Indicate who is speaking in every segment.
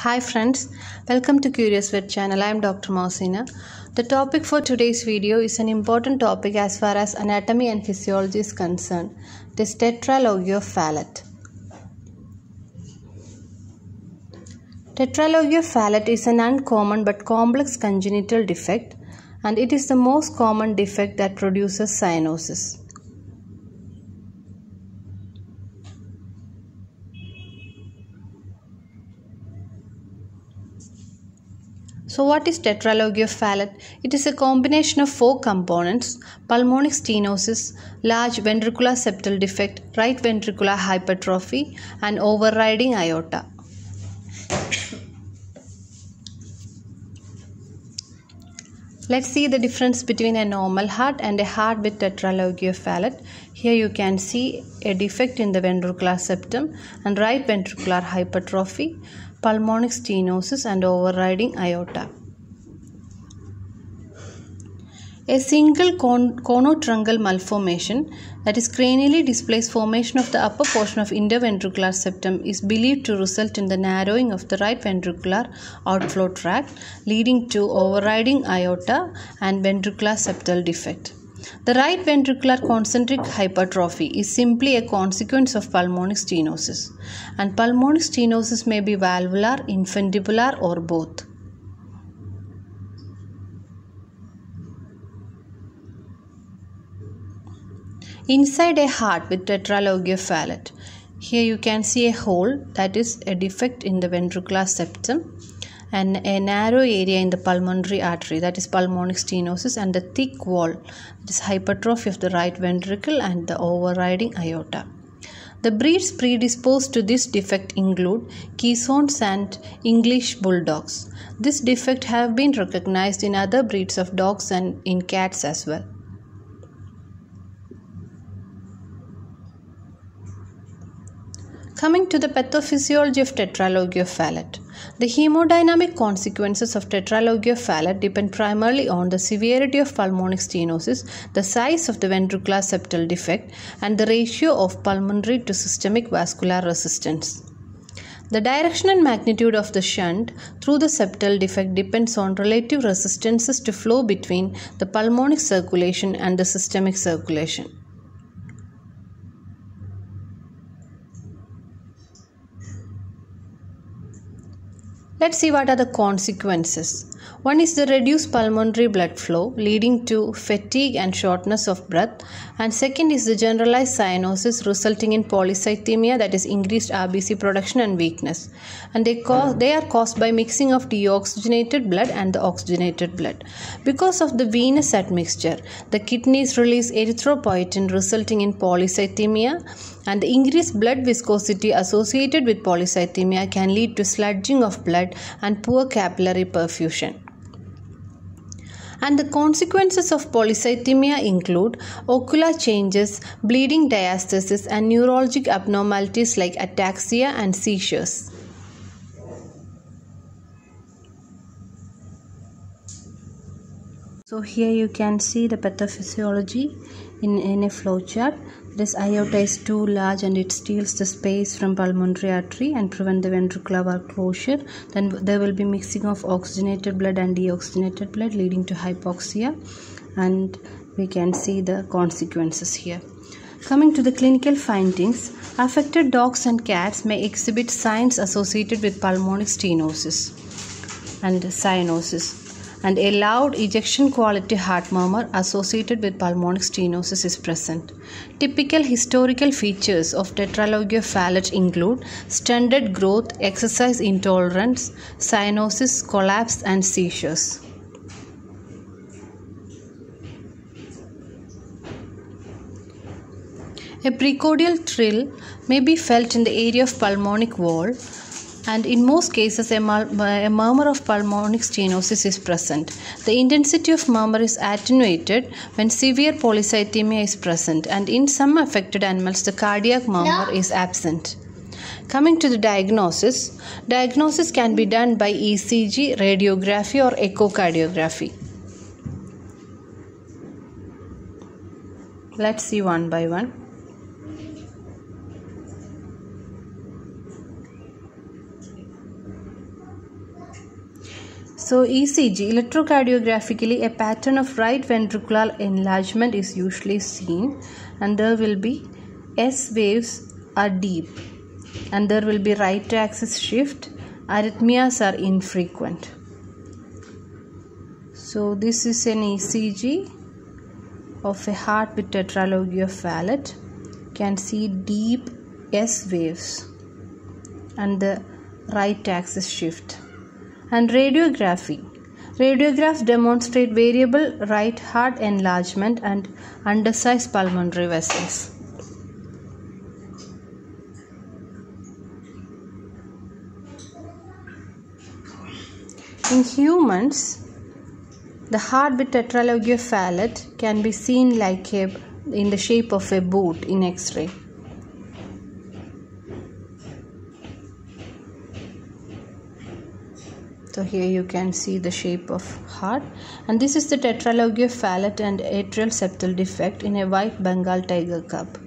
Speaker 1: Hi friends, welcome to Curious Vet channel. I am Dr. Mausina. The topic for today's video is an important topic as far as anatomy and physiology is concerned. It is tetralogy of Fallot. Tetralogiocephalet is an uncommon but complex congenital defect and it is the most common defect that produces cyanosis. So what is tetralogy of Fallot? It is a combination of four components, pulmonic stenosis, large ventricular septal defect, right ventricular hypertrophy and overriding aorta. Let's see the difference between a normal heart and a heart with tetralogy of Fallot. Here you can see a defect in the ventricular septum and right ventricular hypertrophy, pulmonic stenosis and overriding aorta. A single con- conotruncal malformation, that is cranially displaced formation of the upper portion of interventricular septum, is believed to result in the narrowing of the right ventricular outflow tract, leading to overriding aorta and ventricular septal defect. The right ventricular concentric hypertrophy is simply a consequence of pulmonic stenosis, and pulmonic stenosis may be valvular, infundibular, or both. Inside a heart with tetralogy of Fallot, here you can see a hole that is a defect in the ventricular septum and a narrow area in the pulmonary artery that is pulmonic stenosis and the thick wall that is hypertrophy of the right ventricle and the overriding aorta. The breeds predisposed to this defect include Keeshonds and English Bulldogs. This defect have been recognized in other breeds of dogs and in cats as well. Coming to the pathophysiology of tetralogy of Fallot. The hemodynamic consequences of tetralogy of Fallot depend primarily on the severity of pulmonic stenosis, the size of the ventricular septal defect, and the ratio of pulmonary to systemic vascular resistance. The direction and magnitude of the shunt through the septal defect depends on relative resistances to flow between the pulmonic circulation and the systemic circulation. Let's see what are the consequences. One is the reduced pulmonary blood flow leading to fatigue and shortness of breath and second is the generalized cyanosis resulting in polycythemia that is increased RBC production and weakness and they cause they are caused by mixing of deoxygenated blood and the oxygenated blood. Because of the venous admixture the kidneys release erythropoietin resulting in polycythemia and the increased blood viscosity associated with polycythemia can lead to sludging of blood and poor capillary perfusion. And the consequences of polycythemia include ocular changes, bleeding diathesis, and neurologic abnormalities like ataxia and seizures. So here you can see the pathophysiology in, in a flowchart. This aorta is too large and it steals the space from pulmonary artery and prevent the ventricular closure. Then there will be mixing of oxygenated blood and deoxygenated blood leading to hypoxia and we can see the consequences here. Coming to the clinical findings, affected dogs and cats may exhibit signs associated with pulmonic stenosis and cyanosis and a loud ejection quality heart murmur associated with pulmonic stenosis is present. Typical historical features of tetralogy of Fallot include stunted growth, exercise intolerance, cyanosis, collapse and seizures. A precordial thrill may be felt in the area of pulmonic wall and in most cases a, a, murmur of pulmonic stenosis is present. The intensity of murmur is attenuated when severe polycythemia is present and in some affected animals the cardiac murmur no. is absent. Coming to the diagnosis, diagnosis can be done by ECG, radiography or echocardiography. Let's see one by one. So ECG, electrocardiographically a pattern of right ventricular enlargement is usually seen and there will be S waves are deep and there will be right axis shift. Arrhythmias are infrequent. So this is an ECG of a heart with tetralogy of Fallot. Can see deep S waves and the right axis shift and radiography. Radiographs demonstrate variable right heart enlargement and undersized pulmonary vessels. In humans, the heart with tetralogy of can be seen like a in the shape of a boot in X-ray. So here you can see the shape of heart and this is the tetralogy of Fallot and atrial septal defect in a white Bengal tiger cub.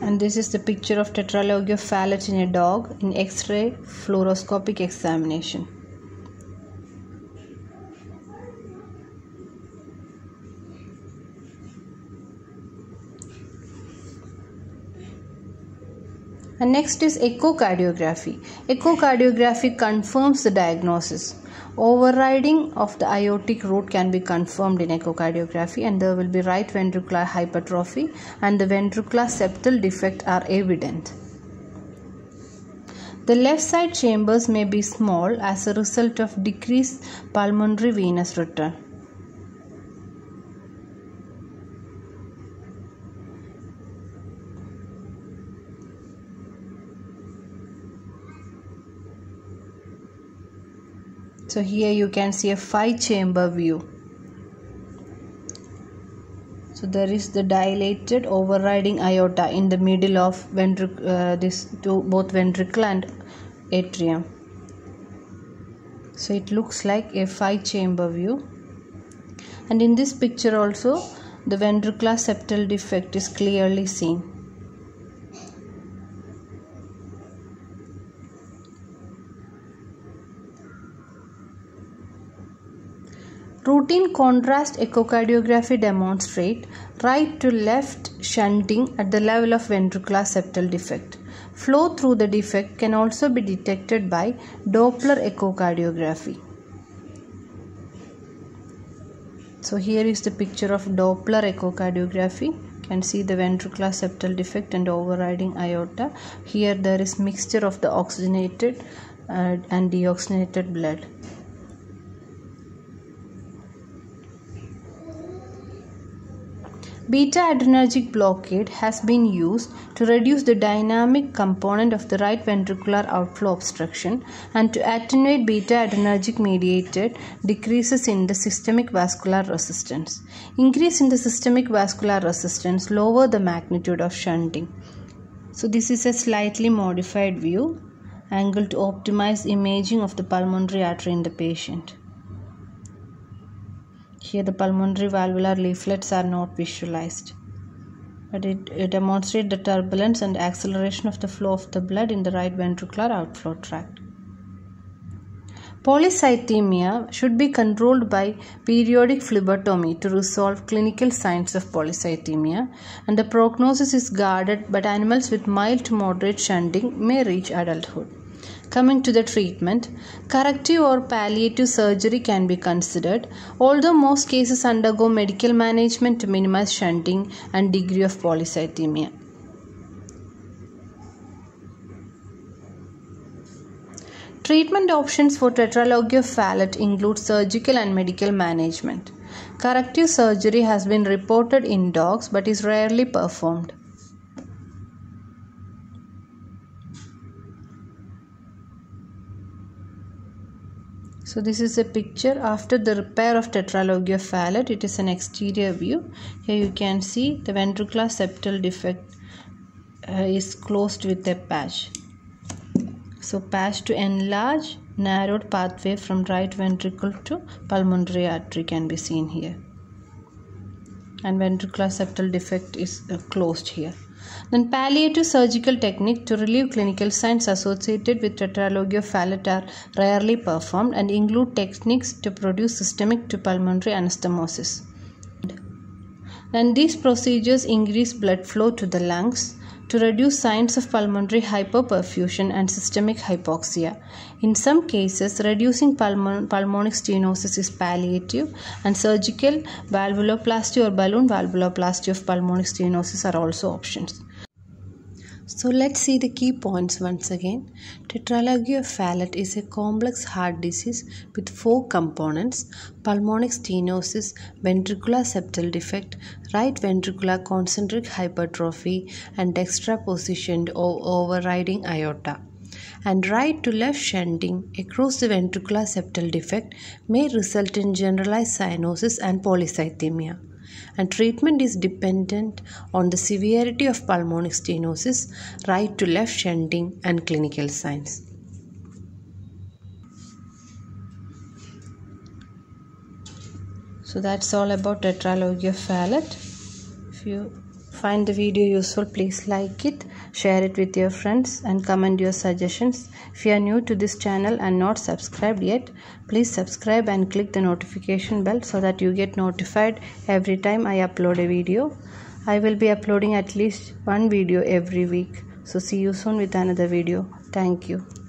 Speaker 1: and this is the picture of tetralogy of Fallot in a dog in X-ray fluoroscopic examination. And next is echocardiography. Echocardiography confirms the diagnosis. Overriding of the aortic root can be confirmed in echocardiography and there will be right ventricular hypertrophy and the ventricular septal defect are evident. The left side chambers may be small as a result of decreased pulmonary venous return. So here you can see a five chamber view. So there is the dilated overriding aorta in the middle of ventric uh, this two both ventricle and atrium. So it looks like a five chamber view. And in this picture also the ventricular septal defect is clearly seen Routine contrast echocardiography demonstrate right to left shunting at the level of ventricular septal defect. Flow through the defect can also be detected by Doppler echocardiography. So here is the picture of Doppler echocardiography. You can see the ventricular septal defect and overriding aorta. Here there is mixture of the oxygenated uh, and deoxygenated blood. Beta adrenergic blockade has been used to reduce the dynamic component of the right ventricular outflow obstruction and to attenuate beta adrenergic mediated decreases in the systemic vascular resistance. Increase in the systemic vascular resistance lower the magnitude of shunting. So this is a slightly modified view angle to optimize imaging of the pulmonary artery in the patient. Here the pulmonary valvular leaflets are not visualized. But it, it demonstrates the turbulence and acceleration of the flow of the blood in the right ventricular outflow tract. Polycythemia should be controlled by periodic phlebotomy to resolve clinical signs of polycythemia and the prognosis is guarded but animals with mild to moderate shunting may reach adulthood. Coming to the treatment, corrective or palliative surgery can be considered, although most cases undergo medical management to minimize shunting and degree of polycythemia. Treatment options for tetralogy of Fallot include surgical and medical management. Corrective surgery has been reported in dogs but is rarely performed. So this is a picture after the repair of tetralogy of Fallot. It is an exterior view. Here you can see the ventricular septal defect uh, is closed with a patch. So patch to enlarge narrowed pathway from right ventricle to pulmonary artery can be seen here. and ventricular septal defect is uh, closed here. Then palliative surgical technique to relieve clinical signs associated with tetralogy of are rarely performed and include techniques to produce systemic to pulmonary anastomosis. Then these procedures increase blood flow to the lungs to reduce signs of pulmonary hyperperfusion and systemic hypoxia. In some cases, reducing pulmon- pulmonic stenosis is palliative, and surgical valvuloplasty or balloon valvuloplasty of pulmonic stenosis are also options. So let's see the key points once again. Tetralogy of Fallot is a complex heart disease with four components pulmonic stenosis, ventricular septal defect, right ventricular concentric hypertrophy, and dextra-positioned overriding aorta. And right to left shunting across the ventricular septal defect may result in generalized cyanosis and polycythemia and treatment is dependent on the severity of pulmonic stenosis, right to left shunting, and clinical signs. So that's all about tetralogy of Fallot. If you find the video useful, please like it, share it with your friends, and comment your suggestions. If you are new to this channel and not subscribed yet, please subscribe and click the notification bell so that you get notified every time I upload a video. I will be uploading at least one video every week. So see you soon with another video. Thank you.